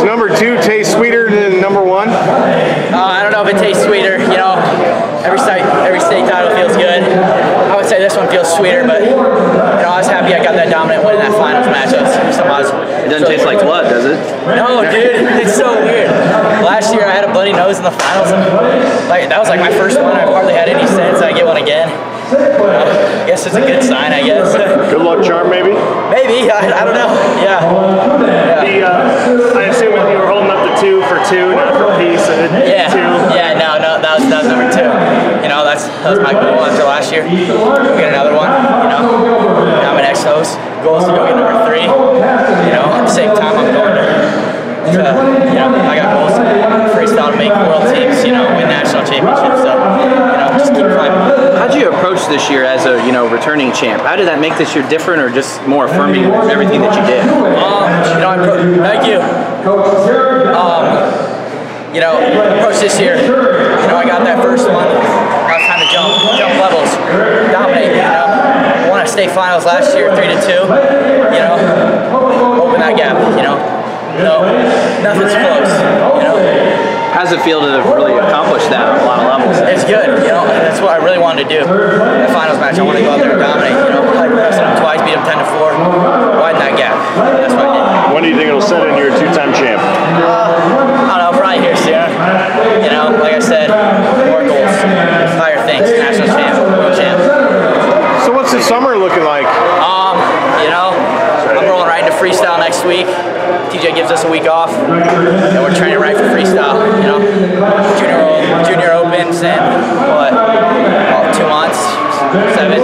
Does number two taste sweeter than number one? Uh, I don't know if it tastes sweeter. You know, every state every state title feels good. I would say this one feels sweeter, but you know, I was happy I got that dominant win in that finals match. It, was, so I was, it doesn't taste like blood, does it? No, dude, it's so weird. Last year I had a bloody nose in the finals, and like that was like my first one. I've hardly had any since. I get one again. Uh, I guess it's a good sign. I guess. Good luck charm, maybe. Maybe I, I don't know. Yeah. yeah. The, uh, I assume you were holding up the two not for peace. Yeah. Two. Yeah. No. No. That was that was number two. You know, that's that was my goal after last year. We Get another one. You know, now I'm an ex-host. Goal is to go get number three. You know, at the same time, I'm going to. to you know, I got goals to freestyle to make world teams. You know, win national championships. So, you know, just keep climbing. How'd you approach this year as a you know returning champ? How did that make this year different, or just more affirming everything that you did? Um, you know, I pro- thank you. You know, approach this year. You know, I got that first one. I was trying to jump, jump levels, dominate. You know, won a state finals last year, three to two. You know, open that gap. You know, no, nothing's close. You know. How does it feel to really accomplish that on a lot of levels? It's good, you know. That's what I really wanted to do. The finals match, I want to go out there and dominate. You know, I wrestled them twice, beat them ten to four, widen that gap. That's what I did. When do you think it'll set in your two-time champ? Uh, I don't know, probably here soon. You know, like I said, more goals, higher things, national champ, world champ. So what's the summer looking like? Um, you know, I'm rolling right into freestyle next week. TJ gives us a week off, and we're training right for freestyle. You know, junior junior opens in what, well, two months, seven,